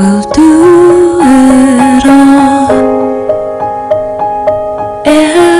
will do it all. Every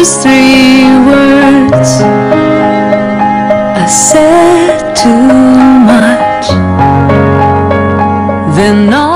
those three words. I said too much. Then all